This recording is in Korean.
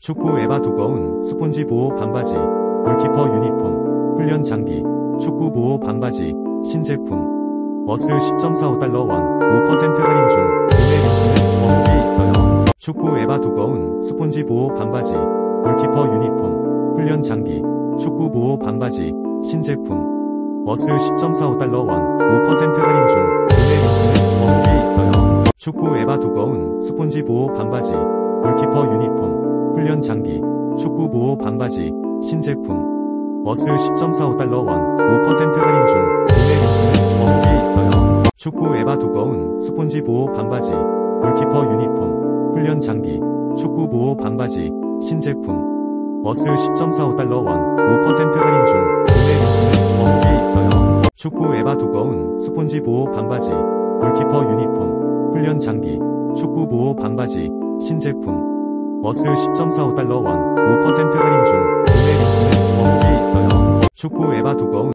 축구 EVA 두꺼운 스폰지 보호 반바지, 골키퍼 유니폼, 훈련 장비, 축구 보호 반바지, 신제품. US 10.45달러 원, 5% 할인 중, 구매 링크는 어플에 있어요. 축구 EVA 두꺼운 스폰지 보호 반바지, 골키퍼 유니폼, 훈련 장비, 축구 보호 반바지, 신제품. US 10.45달러 원, 5% 할인 중, 구매 링크는 어플에 있어요. 축구 EVA 두꺼운 스폰지 보호 반바지, 골키퍼 유니폼, 훈련 장비, 축구 보호 반바지, 신제품. US 10.45달러 원, 5% 할인 중, 구매 링크는 어플에 있어요. 축구 EVA 두꺼운 스폰지 보호 반바지, 골키퍼 유니폼, 훈련 장비, 축구 보호 반바지, 신제품. US 10.45달러 원, 5% 할인 중, 구매 링크는 어플에 있어요. 축구 EVA 두꺼운 스폰지 보호 반바지, 골키퍼 유니폼, 훈련 장비, 축구 보호 반바지, 신제품. 어스 10.45달러 원, 5% 할인 중, 구매 링크는 어플에 있어요. 축구 에바 두꺼운